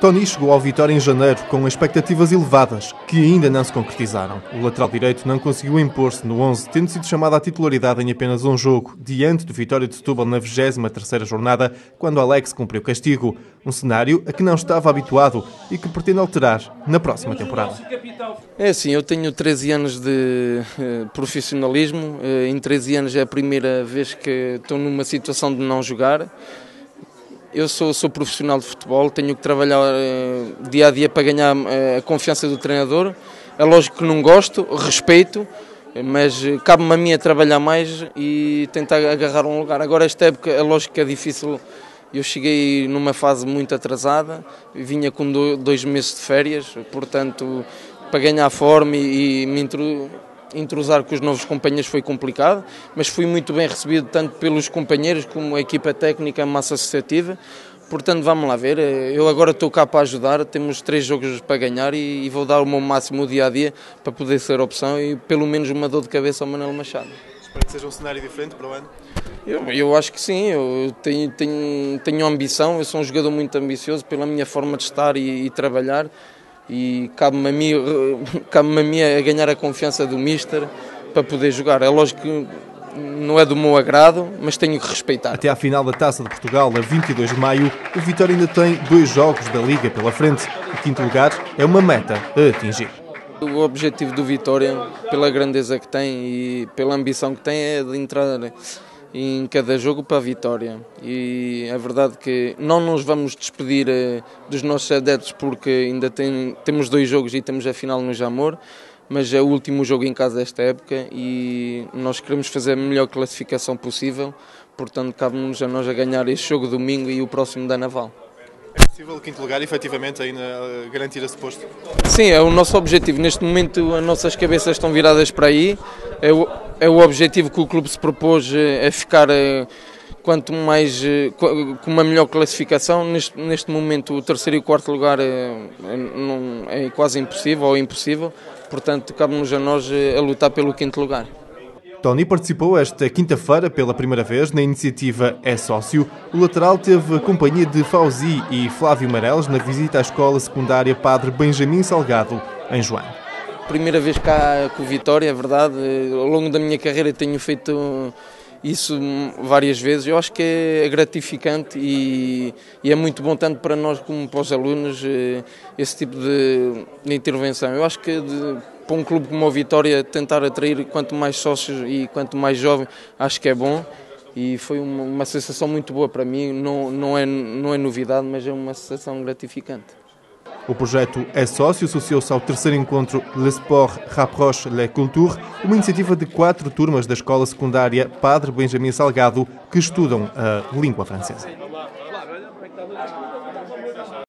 Tony chegou ao Vitória em janeiro com expectativas elevadas, que ainda não se concretizaram. O lateral direito não conseguiu impor-se no 11, tendo sido chamado à titularidade em apenas um jogo, diante do Vitória de Setúbal na 23ª jornada, quando Alex cumpriu castigo. Um cenário a que não estava habituado e que pretende alterar na próxima temporada. É assim, eu tenho 13 anos de eh, profissionalismo. Eh, em 13 anos é a primeira vez que estou numa situação de não jogar. Eu sou, sou profissional de futebol, tenho que trabalhar eh, dia a dia para ganhar eh, a confiança do treinador. É lógico que não gosto, respeito, mas cabe-me a mim a trabalhar mais e tentar agarrar um lugar. Agora, esta época, é lógico que é difícil. Eu cheguei numa fase muito atrasada, vinha com dois meses de férias, portanto, para ganhar forma e, e me introduzir entrosar com os novos companheiros foi complicado, mas fui muito bem recebido tanto pelos companheiros como a equipa técnica, a massa associativa. Portanto, vamos lá ver. Eu agora estou cá para ajudar. Temos três jogos para ganhar e, e vou dar o meu máximo dia a dia para poder ser opção e pelo menos uma dor de cabeça ao Manuel Machado. Espero que seja um cenário diferente para o ano. Eu, eu acho que sim. Eu tenho, tenho, tenho ambição. Eu sou um jogador muito ambicioso pela minha forma de estar e, e trabalhar e cabe-me a mim, cabe a mim a ganhar a confiança do Mister para poder jogar. É lógico que não é do meu agrado, mas tenho que respeitar. Até à final da Taça de Portugal, a 22 de maio, o Vitória ainda tem dois jogos da Liga pela frente. O quinto lugar é uma meta a atingir. O objetivo do Vitória, pela grandeza que tem e pela ambição que tem, é de entrar em cada jogo para a vitória. E é verdade que não nos vamos despedir eh, dos nossos adeptos porque ainda tem, temos dois jogos e temos a final no Jamor, mas é o último jogo em casa desta época e nós queremos fazer a melhor classificação possível, portanto cabe-nos a nós a ganhar este jogo domingo e o próximo da Naval. Possível o quinto lugar, efetivamente, ainda garantir esse posto? Sim, é o nosso objetivo. Neste momento as nossas cabeças estão viradas para aí. É o, é o objetivo que o clube se propôs eh, é ficar eh, quanto mais eh, com uma melhor classificação. Neste, neste momento o terceiro e o quarto lugar é, é, é quase impossível ou impossível, portanto cabe-nos a nós a lutar pelo quinto lugar. Tony participou esta quinta-feira pela primeira vez na iniciativa É Sócio. O lateral teve a companhia de Fauzi e Flávio Mareles na visita à escola secundária Padre Benjamin Salgado, em João primeira vez cá com o Vitória, é verdade. Ao longo da minha carreira tenho feito isso várias vezes. Eu acho que é gratificante e, é muito bom tanto para nós como para os alunos eh, esse tipo de, de intervenção. Eu acho que de, para um clube como o Vitória tentar atrair quanto mais sócios e quanto mais jovem, acho que é bom e foi uma, uma sensação muito boa para mim. Não, não, é, não é novidade, mas é uma sensação gratificante. O projeto é sócio, associou-se ao terceiro encontro Le Sport Rapproche la Culture, uma iniciativa de quatro turmas da escola secundária Padre Benjamin Salgado que estudam a língua francesa.